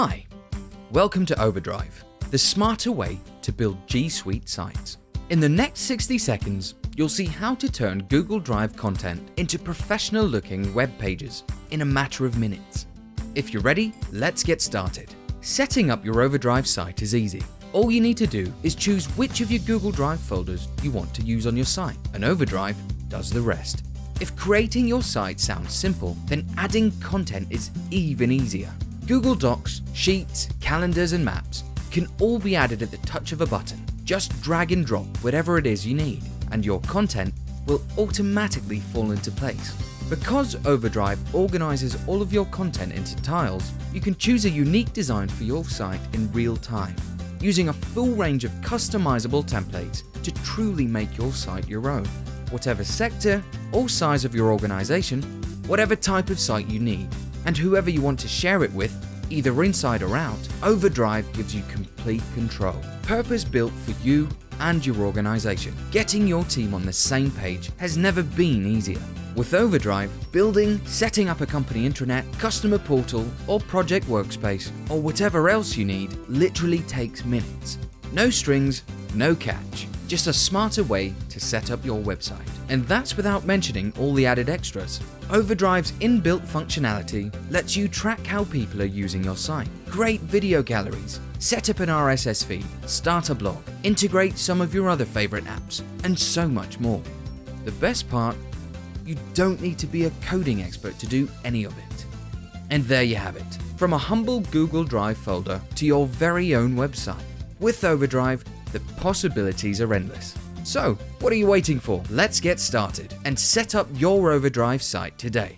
Hi, welcome to Overdrive, the smarter way to build G Suite sites. In the next 60 seconds, you'll see how to turn Google Drive content into professional looking web pages in a matter of minutes. If you're ready, let's get started. Setting up your Overdrive site is easy. All you need to do is choose which of your Google Drive folders you want to use on your site, and Overdrive does the rest. If creating your site sounds simple, then adding content is even easier. Google Docs, Sheets, Calendars, and Maps can all be added at the touch of a button. Just drag and drop whatever it is you need, and your content will automatically fall into place. Because Overdrive organizes all of your content into tiles, you can choose a unique design for your site in real time, using a full range of customizable templates to truly make your site your own whatever sector or size of your organization, whatever type of site you need, and whoever you want to share it with, either inside or out, Overdrive gives you complete control. Purpose built for you and your organization. Getting your team on the same page has never been easier. With Overdrive, building, setting up a company intranet, customer portal, or project workspace, or whatever else you need literally takes minutes. No strings, no catch just a smarter way to set up your website. And that's without mentioning all the added extras. Overdrive's inbuilt functionality lets you track how people are using your site, create video galleries, set up an RSS feed, start a blog, integrate some of your other favorite apps, and so much more. The best part, you don't need to be a coding expert to do any of it. And there you have it, from a humble Google Drive folder to your very own website. With Overdrive, the possibilities are endless. So, what are you waiting for? Let's get started and set up your Overdrive site today.